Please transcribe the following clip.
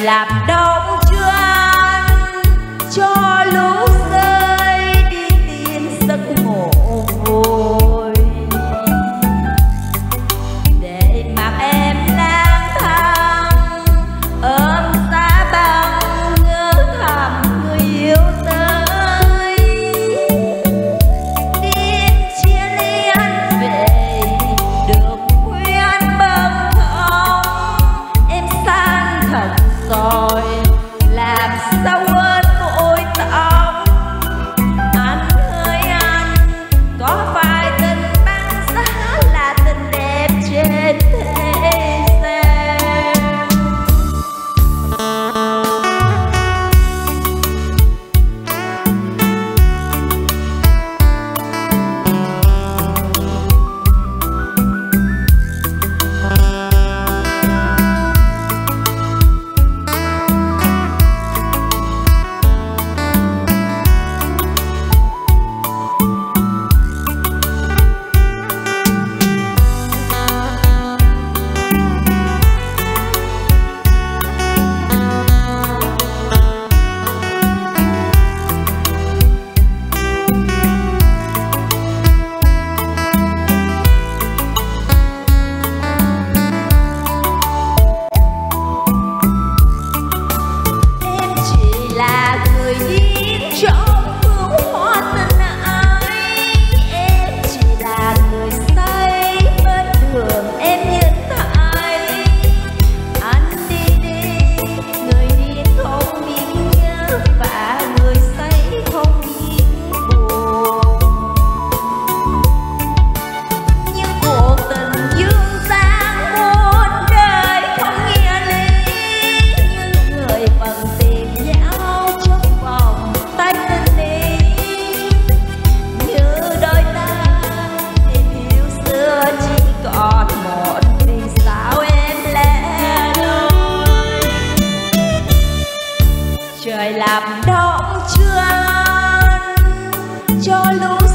làm đông chuyên cho lũ trời làm đón trưa cho lũ